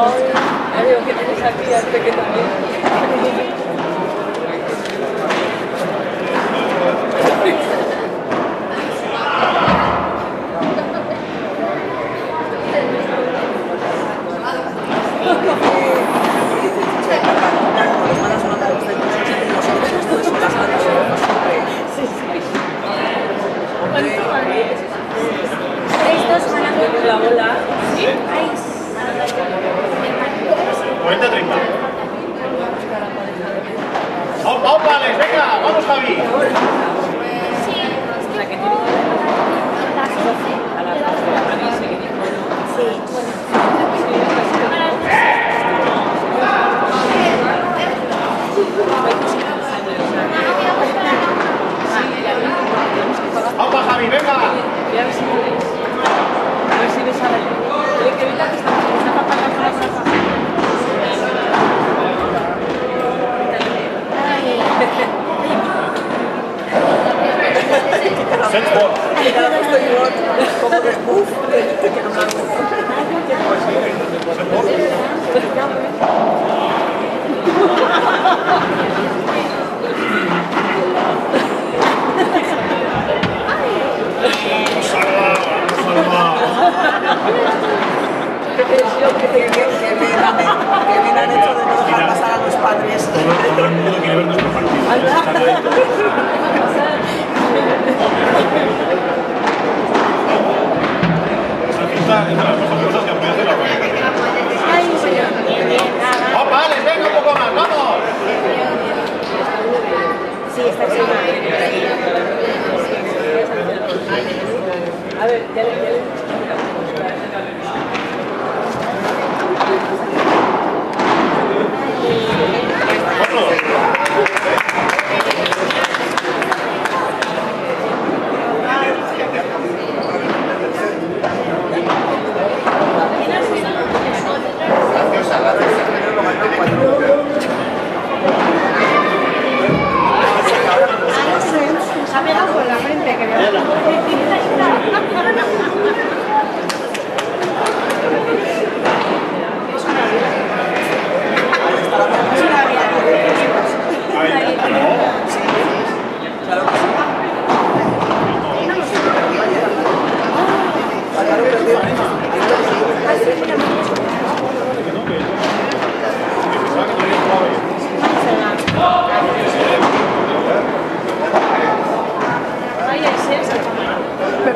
और अरे ओके मेरे साथ ही याद करके तुम्हें Que bien han hecho de no dejar pasar a los padres. Todo, todo el mundo quiere ver nuestro partido. A ver, ya le, ya le.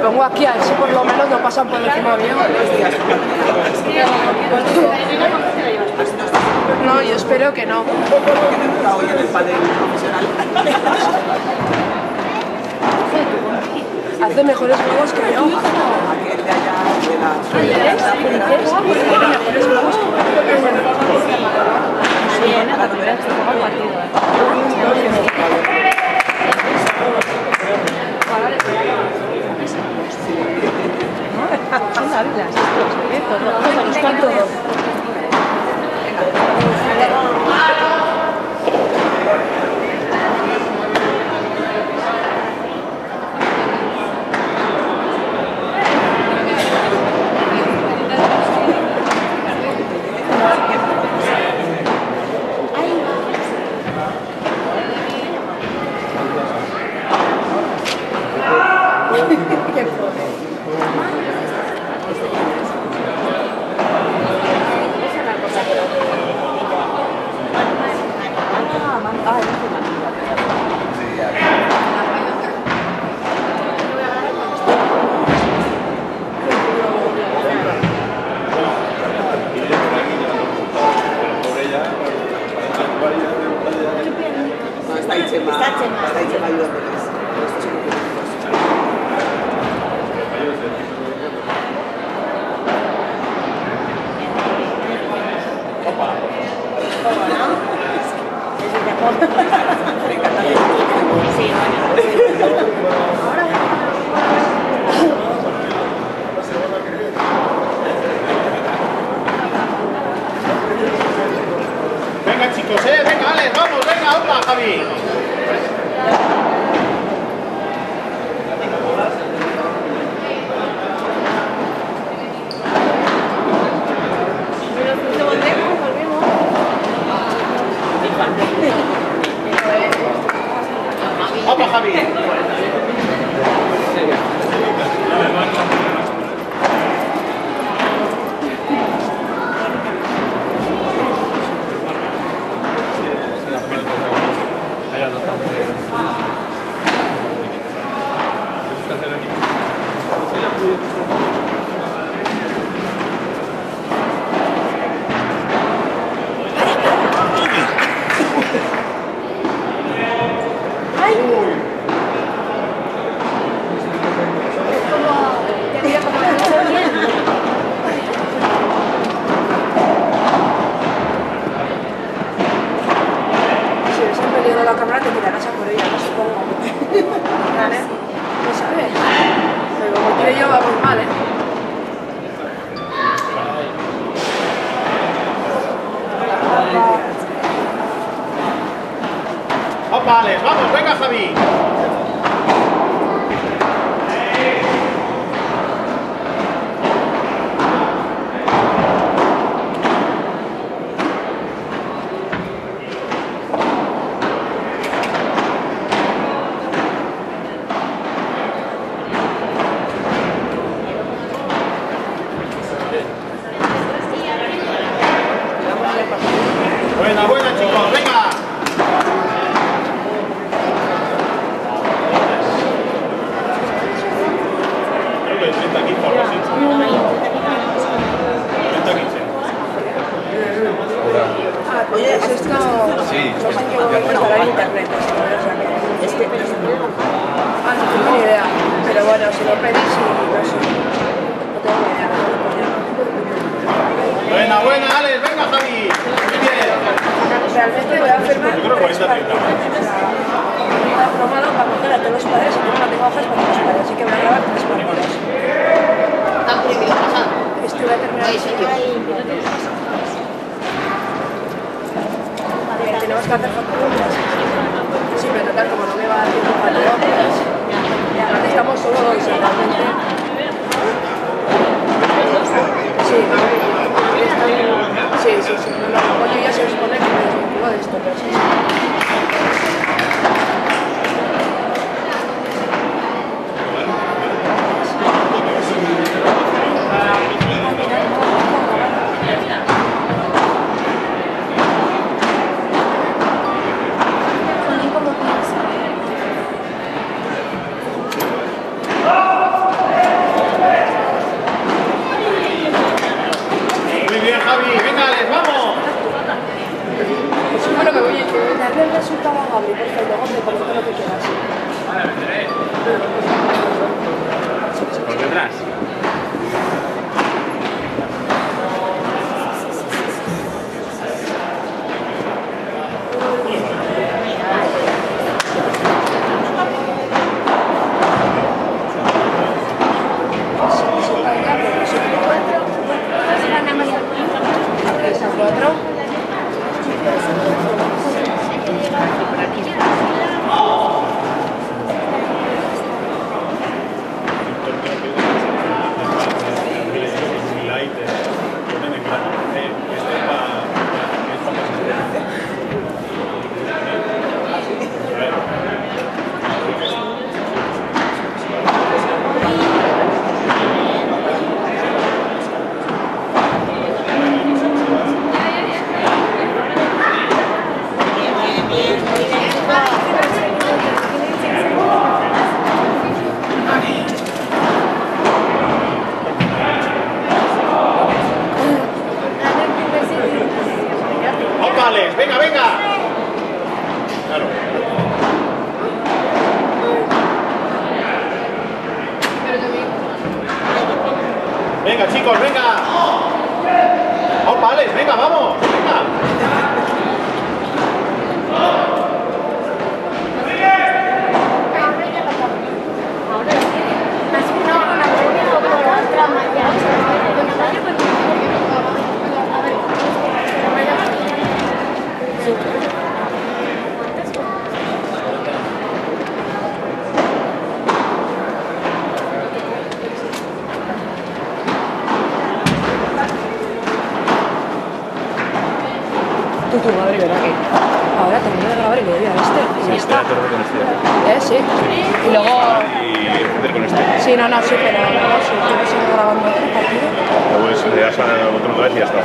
Pongo aquí a ver si por lo menos no pasan por encima mío. No, yo espero que no. Hace mejores juegos que yo. No, Venga, chicos, eh. Venga, Alex, vamos, venga, opa, Javi. Alex, vamos, venga Javi. pero si no tengo ni idea. Buena, buena, Alex, venga, Javi. Realmente voy a darle el resultado a Gabri, porque luego te comento lo que quieras. Por detrás. Tres a cuatro. Opa, Alex, venga. Claro. Venga, chicos, venga. Opa, Alex, venga, vamos. Venga. Tú, tu madre, ¿verdad que? Ahora termino de grabar y le doy a este. Y ya está. con este. ¿Eh? Sí. Y luego... Y hacer con este. Sí, no, no, sí, pero luego si quieres seguir grabando otro partido... Pues le das a otro otra vez y ya está.